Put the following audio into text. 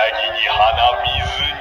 来にに花水